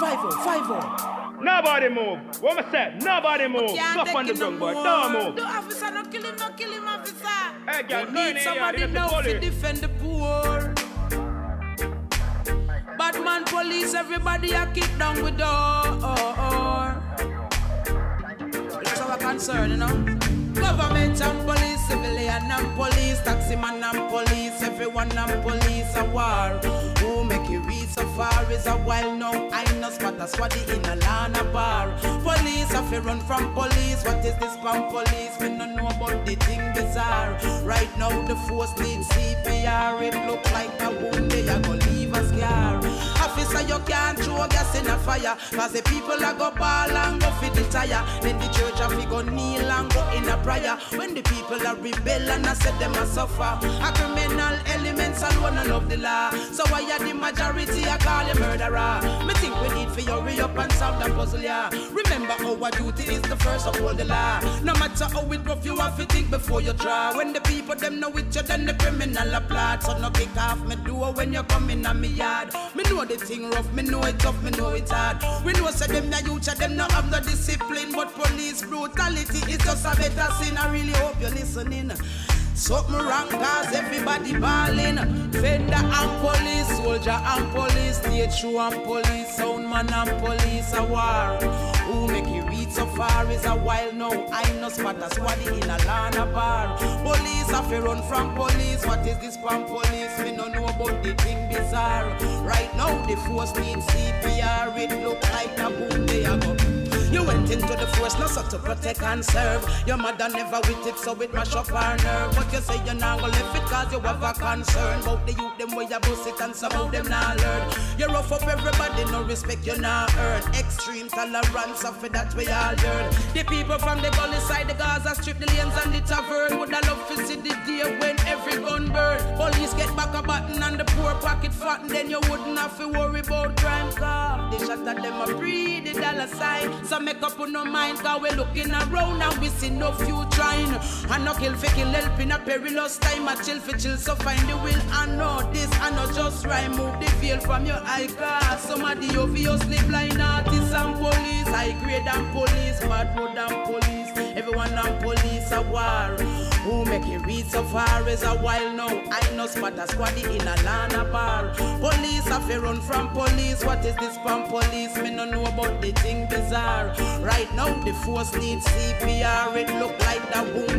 Five oh, five oh. Nobody move. What am I say? Nobody move. Stop on the ground, boy. Don't move. The officer, no kill him, no kill him, officer. Hey, girl, we go in need somebody uh, now the to police. defend the poor. Batman police, everybody a kick down with door. That's our concern, you know. Government and police, civilian and police, taxi man and police, everyone and police a war. Who make it reach so far is a while now. I know spot a swaddy in a lana bar. Police have to run from police. What is this from police? We don't know about the thing bizarre. Right now the force needs CPR. It look like a wound they are gonna leave a scar. Officer, you can't throw gas in a fire. Cause the people are go ball and go fit the tire. Then the church have to go kneel and go in a prayer. When the people are rebel and I said them a suffer. A criminal elements alone and love the law. So why are the majority I call you murderer? Me think we need for hurry up and solve the puzzle, yeah. Remember our duty is the first of all the law. No matter how it rough, you have to think before you try. When the people them know it, you then the criminal applaud. So no kick off me door when you come in on me yard. Me know the thing rough, me know it tough, me know it hard. We know say them na youth, them no have no discipline, but police brutality is just a better sin. I really hope you're listening. Something wrong cause everybody ballin'. Fender and police, soldier and police, state show and police, soundman and police a war. Who make you so far is a while now. I know spot a squaddy in a lana bar. Police have to run from police. What is this from police? We don't know about the thing bizarre. Right now the force needs CPR. It look the so to protect and serve. Your mother never with it, so it mash up her nerve. But you say you're not gonna it cause you have a concern. About the youth, them way you bust it and some of them not learn. You rough up everybody, no respect you not earn. Extreme tolerance, of it that we all learn. The people from the gully side, the Gaza strip, the lanes and the tavern. A button and the poor pocket fat, then you wouldn't have to worry about crime car. They shot at them a breed the dollar sign. So make up on no mind, cause we're looking around and we see no few trying. And no kill for kill help in a perilous time. I chill for chill, so find the will. I know this, I know just right. Move the veil from your eye, cause some of the obviously blind artists and police. High grade and police, bad road and police. Everyone on police a war. Who make it reach so far is a while now. I know a squaddy in a lana bar. Police have to run from police. What is this from police? Me no know about the thing bizarre. Right now the force needs CPR. It look like that wound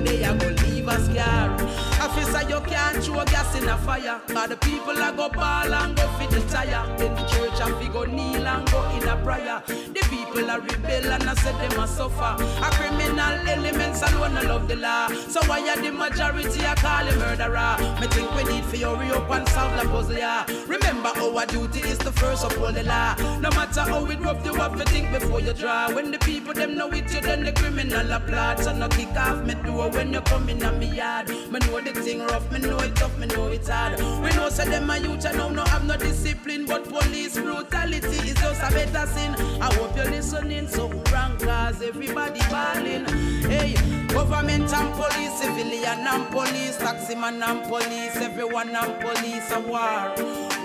you can't throw gas in a fire. Cause the people are go ball and go fit the tire. Then the church have to go kneel and go in a prayer. The people are rebel and I said them a suffer. A criminal elements alone I love the law. So why are the majority I call you murderer? Me think we need for you hurry up and solve the puzzle, yeah. Remember our duty is the first of all the law. No matter how it rough, you have to think before you draw. When the people them know it, you then the criminal applaud. So no kick off me door when you come in on me yard. Me know the thing rough, me know it tough, me know it hard. We know say them a youth and now no have no discipline, but police brutality is just a better sin. I hope you're listening, so wrong cause everybody balling. Hey, government and police, civilian and police, taxi man and police, everyone and police a war.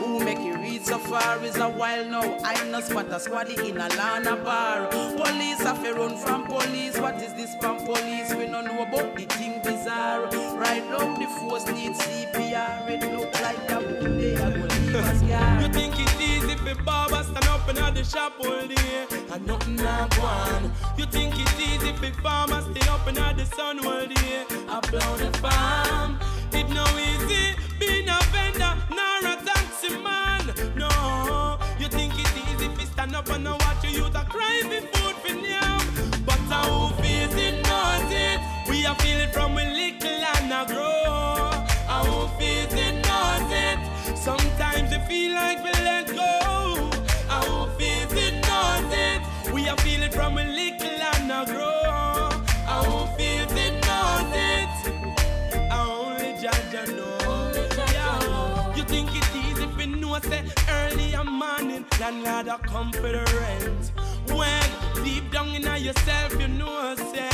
Who make it reach so far is a while now. I know spot a squaddy in a lana bar. Police have to run from police. What is this from police? We don't know about the thing bizarre. Right now the force needs CPR. It look like a boom they are gonna leave us scar. You think it's easy for Baba stand up in the shop all day and nothing not go on. You think it's easy for farmers stay up in the sun all day and blow the farm. It no easy stand up and watch you youth a cry for food for them. But how feels it knows it. We are feel it from we little and a grow. How feels it knows it. Sometimes we feel like we let go. How feels it knows it. We are feel it from we little and a grow. How feels it knows it. Only Jah Jah know. Yeah. You think it's easy if you know say early morning landlord a come for the rent. When deep down in yourself you know say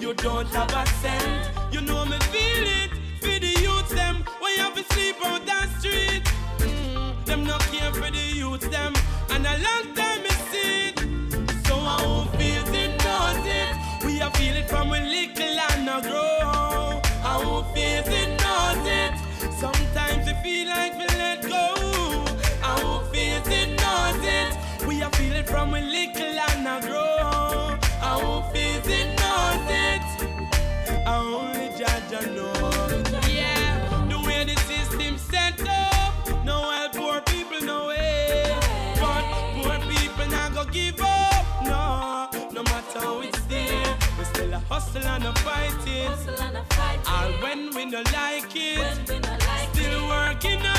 you don't have a cent. You know me feel it for the youth them when you have to sleep on that street. Mm, them not care for the youth them and a long time from a little and a grow. Our fears it knows it. I only judge I know. Yeah, the way the system set up, no help poor people no way. But poor people not go give up. No, no matter how it's there, we still a hustle and a fighting. All when we don't like it, still working on.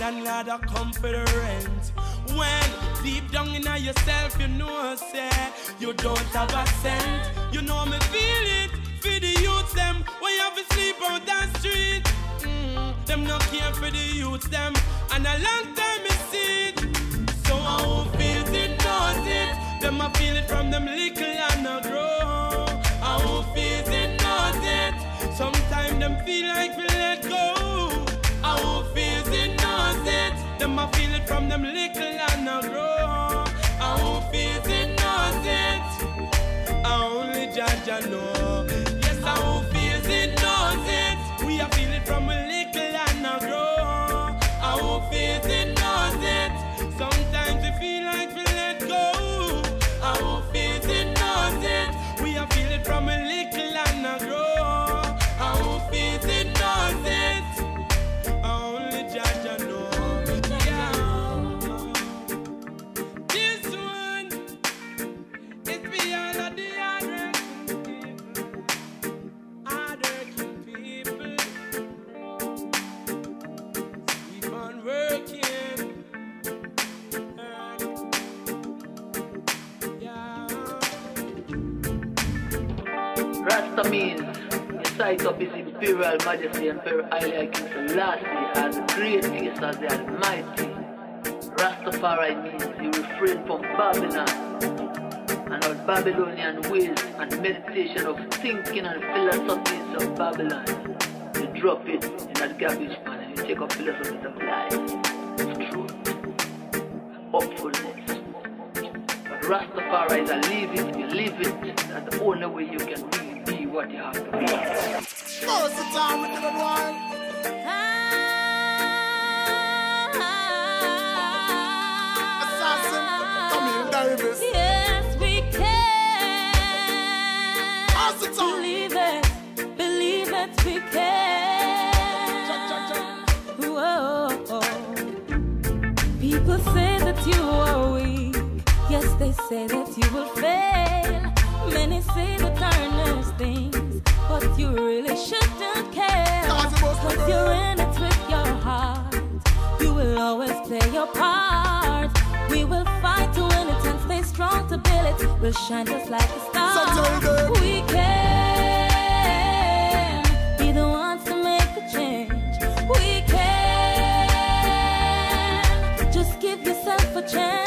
Landlord a come for the rent. When deep down in yourself you know say you don't have a cent. You know me feel it for the youths them when you have to sleep on that street. Mm, them not care for the youths them and a long time me see it. The sight of His Imperial Majesty Emperor Haile Selassie as great is as the Almighty. Rastafari means you refrain from Babylon and all Babylonian ways and meditation of thinking and philosophies of Babylon. You drop it in that garbage man and you take up philosophies of life, truth, hopefulness. But Rastafari is a live it, you live it. That's the only way you can be what you have to. Most of the time we didn't want assassin. Come here, Davis. Yes, we can. Oh, the time. Believe it, believe it, we can. Whoa. People say that you are weak. Yes, they say that you will fail. Many say the turners things, but you really shouldn't care. Cause it was the Cause you're in it with your heart. You will always play your part. We will fight to win it and stay strong to build it. We'll shine just like a star. So. We can be the ones to make a change. We can just give yourself a chance.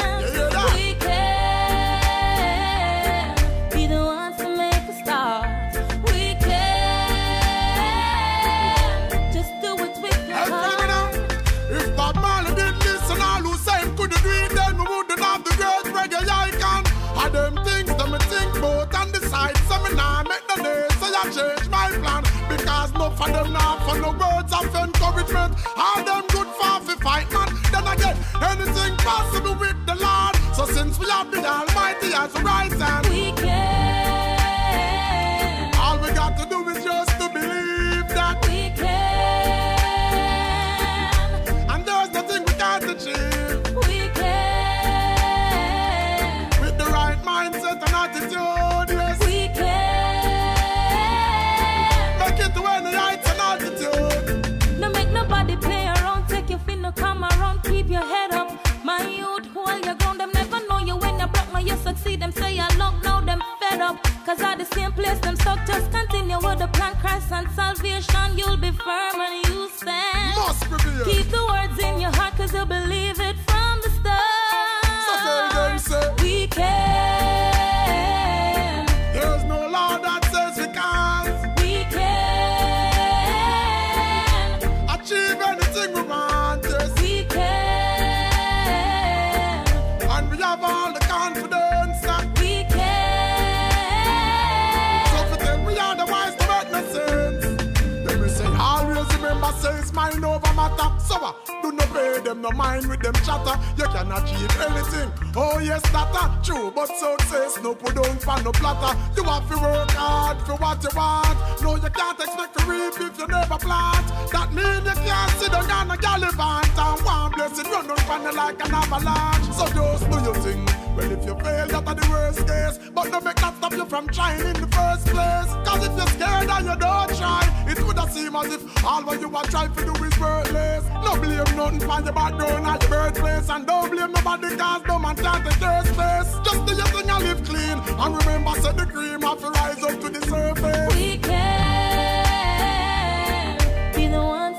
Since we have the Almighty as a right hand, We can. Cause at the same place them stuck. Just continue with the plan. Christ and salvation. You'll be firm and you stand. Must prevail. Keep the words in your heart. cause you believe it from the start. So them, We can, there's no law that says we can't we can, achieve anything we want, yes. we can, And we have all the confidence matter. So uh, do not pay them no mind with them chatter. You can achieve anything. Oh yes, that uh, true, but success no put down for no platter. You have to work hard for what you want. No, you can't expect to reap if you never plant. That mean you can't sit down on a gallivant and person run up on like an avalanche. So just do your thing. Well, if you fail, that are the worst case. But don't make that stop you from trying in the first place. Cause if you're scared and you don't try, it would seem as if all what you are trying to do is worthless. No blame nothing for your back door, at your birthplace. And don't blame nobody cause no man can't the first place. Just do your thing and live clean. And remember, set the cream have to rise up to the surface. We can be the one.